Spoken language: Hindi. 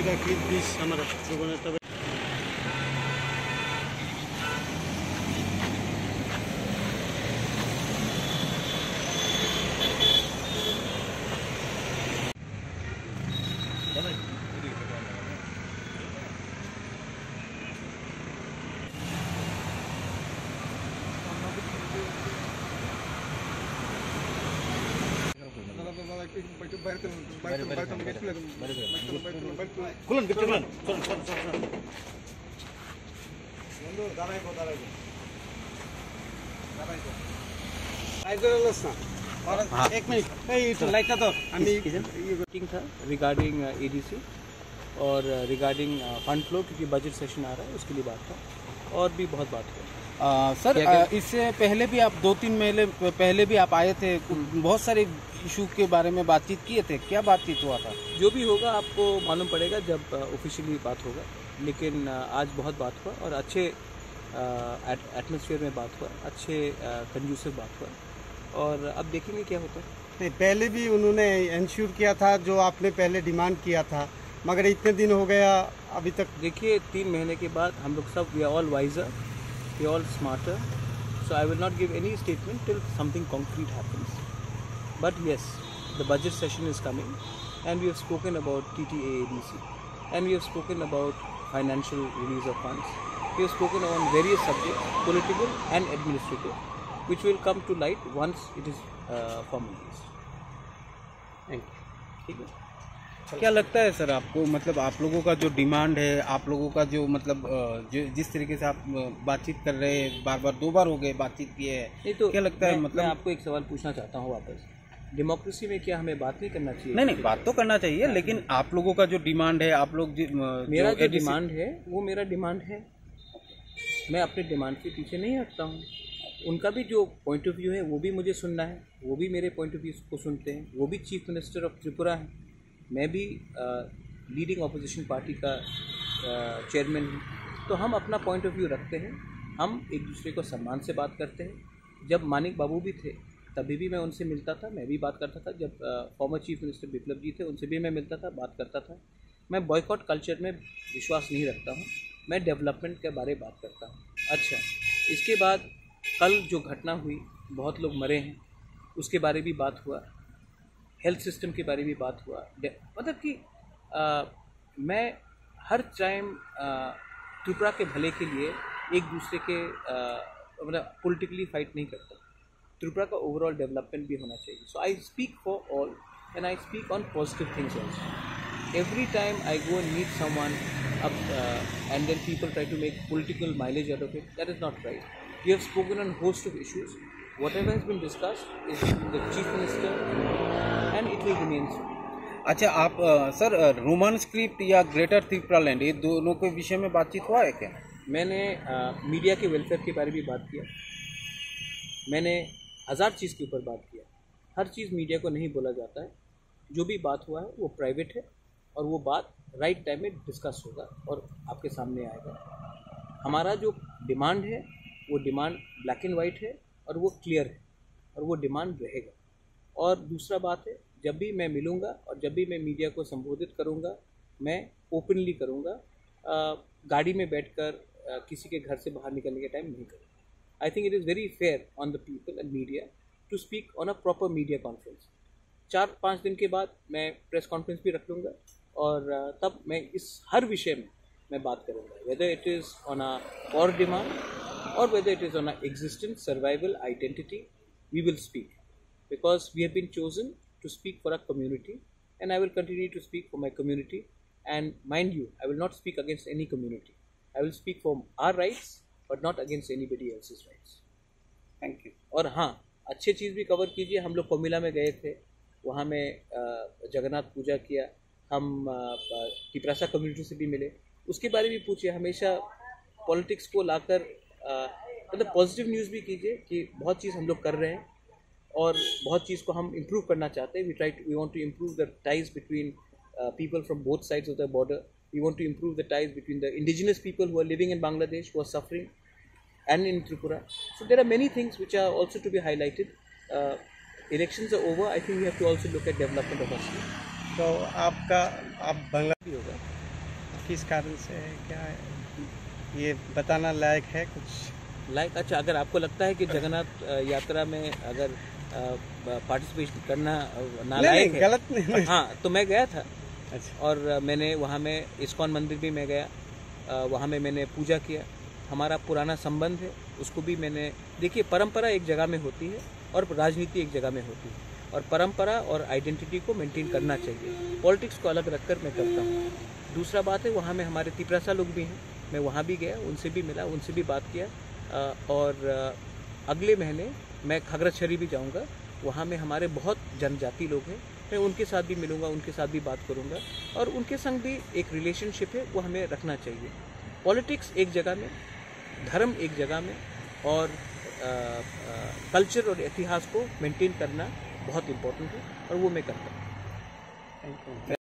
vida aqui diz Amara Tribunal regarding ADC और रिगार्डिंग फंड फ्लो क्योंकि uh, बजट सेशन आ रहा है? उसके लिए बात था और भी बहुत बात है सर इससे पहले भी आप, दो तीन महीने पहले भी आप आए थे, बहुत सारे इशू के बारे में बातचीत किए थे? क्या बातचीत हुआ था? जो भी होगा आपको मालूम पड़ेगा जब ऑफिशियली बात होगा। लेकिन आज बहुत बात हुआ और अच्छे एटमोसफियर में बात हुआ अच्छे कंड्यूसिव बात हुआ। और अब देखेंगे क्या होता है। नहीं पहले भी उन्होंने इंश्योर किया था जो आपने पहले डिमांड किया था मगर इतने दिन हो गया अभी तक देखिए तीन महीने के बाद हम लोग सब we are all wiser we all smarter so I will not give any statement till something concrete happens but yes the budget session is coming and we have spoken about T T A D C and we have spoken about financial release of funds we have spoken on various subjects political and administrative which will come to light once it is uh, formalized. ठीक है? क्या लगता है सर आपको मतलब आप लोगों का जो डिमांड है आप लोगों का जो मतलब जो जिस तरीके से आप बातचीत कर रहे हैं बार बार दो बार हो गए बातचीत किए है तो क्या लगता मैं, है मतलब? मैं आपको एक सवाल पूछना चाहता हूँ वापस। डेमोक्रेसी में क्या हमें बात नहीं करना चाहिए? नहीं नहीं बात तो करना चाहिए लेकिन आप लोगों का जो डिमांड है आप लोग मेरा जो डिमांड है वो मेरा डिमांड है। मैं अपने डिमांड के पीछे नहीं हटता हूँ। उनका भी जो पॉइंट ऑफ़ व्यू है वो भी मुझे सुनना है। वो भी मेरे पॉइंट ऑफ़ व्यू को सुनते हैं। वो भी चीफ मिनिस्टर ऑफ़ त्रिपुरा हैं। मैं भी लीडिंग अपोजिशन पार्टी का चेयरमैन हूँ। तो हम अपना पॉइंट ऑफ़ व्यू रखते हैं। हम एक दूसरे को सम्मान से बात करते हैं। जब मानिक बाबू भी थे तभी भी मैं उनसे मिलता था। मैं भी बात करता था। जब former chief minister Biplab ji थे उनसे भी मैं मिलता था बात करता था। मैं बॉयकॉट कल्चर में विश्वास नहीं रखता हूँ। मैं डेवलपमेंट के बारे में बात करता हूँ। अच्छा इसके बाद कल जो घटना हुई बहुत लोग मरे हैं। उसके बारे भी बात हुआ। हेल्थ सिस्टम के बारे में बात हुआ। मतलब कि आ, मैं हर टाइम त्रिपुरा के भले के लिए एक दूसरे के मतलब पॉलिटिकली फाइट नहीं करता। त्रिपुरा का ओवरऑल डेवलपमेंट भी होना चाहिए। So I speak for all and I speak on positive things also every time I go and meet someone and then people try to make political mileage out of it that is not right you have spoken on host of issues whatever has been discuss is the chief minister and it will remain अच्छा आप uh, sir uh, Roman script या ग्रेटर त्रिपुरा लैंड ये दोनों के विषय में बातचीत हुआ है क्या? मैंने मीडिया के वेलफेयर के बारे में बात किया। मैंने हज़ार चीज़ के ऊपर बात किया। हर चीज़ मीडिया को नहीं बोला जाता है। जो भी बात हुआ है, वो प्राइवेट है और वो बात राइट टाइम में डिस्कस होगा और आपके सामने आएगा। हमारा जो डिमांड है, वो डिमांड ब्लैक एंड वाइट है और वो क्लियर है और वो डिमांड रहेगा। और दूसरा बात है, जब भी मैं मिलूँगा और जब भी मैं मीडिया को संबोधित करूँगा, मैं ओपनली करूँगा गाड़ी में बैठकर किसी के घर से बाहर निकलने के टाइम नहीं करूँगा। I think it is very fair on the people and media to speak on a proper media conference चार पाँच दिन के बाद मैं प्रेस कॉन्फ्रेंस भी रख लूँगा और अ, तब मैं इस हर विषय में मैं बात करूँगा whether it is on a और डिमांड और whether it is on a existence survival identity we will speak because we have been chosen to speak for our community and I will continue to speak for my community and mind you I will not speak against any community I will speak for our rights but not against anybody else's rights. Thank you और हाँ अच्छी चीज़ भी कवर कीजिए। हम लोग कोमिला में गए थे। वहाँ में जगन्नाथ पूजा किया। हम टिपरासा कम्युनिटी से भी मिले। उसके बारे में पूछिए। हमेशा पॉलिटिक्स को लाकर मतलब पॉजिटिव न्यूज़ भी कीजिए कि बहुत चीज़ हम लोग कर रहे हैं। और बहुत चीज़ को हम इम्प्रूव करना चाहते हैं। We try we want to improve the ties between people from both sides of the border we want to improve the ties between the indigenous people who are living in Bangladesh who are suffering and in Tripura. So there are many things which are also to be highlighted. Uh, elections are over. I think we have to also look at development of our state. तो आपका आप बांग्ला भी होगा किस कारण से है क्या है ये बताना लायक है कुछ लाइक अच्छा अगर आपको लगता है कि जगन्नाथ यात्रा में अगर पार्टिसिपेट करना अ, नालायक नहीं, है गलत नहीं हाँ तो मैं गया था अच्छा और मैंने वहाँ में इस्कॉन मंदिर भी मैं गया वहाँ में मैंने पूजा किया हमारा पुराना संबंध है, उसको भी मैंने, देखिए, परंपरा एक जगह में होती है और राजनीति एक जगह में होती है। और परंपरा और आइडेंटिटी को मेंटेन करना चाहिए। पॉलिटिक्स को अलग रखकर मैं करता हूँ। दूसरा बात है, वहाँ में हमारे तिपरासा लोग भी हैं। मैं वहाँ भी गया, उनसे भी मिला, उनसे भी बात किया। और अगले महीने मैं खगड़ाछरी भी जाऊँगा। वहाँ में हमारे बहुत जनजाति लोग हैं। मैं उनके साथ भी मिलूँगा, उनके साथ भी बात करूँगा। और उनके संग भी एक रिलेशनशिप है, वो हमें रखना चाहिए। पॉलिटिक्स एक जगह में धर्म एक जगह में और कल्चर और इतिहास को मेंटेन करना बहुत इम्पोर्टेंट है और वो मैं करता हूँ।